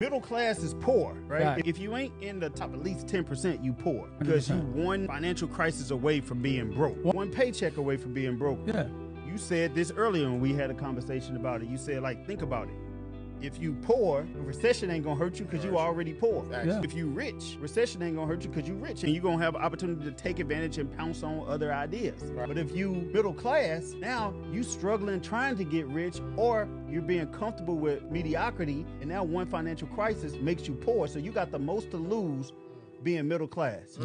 Middle class is poor, right? Right. If you ain't in the top at least 10%, you poor. Because you one financial crisis away from being broke. One paycheck away from being broke. Yeah. You said this earlier when we had a conversation about it. You said, like, think about it. If you poor, recession ain't gonna hurt you because you already poor. Yeah. If you rich, recession ain't gonna hurt you because you rich, and you're gonna have an opportunity to take advantage and pounce on other ideas. But if you middle class, now you struggling trying to get rich, or you're being comfortable with mediocrity, and now one financial crisis makes you poor. So you got the most to lose being middle class.